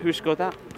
Who scored that?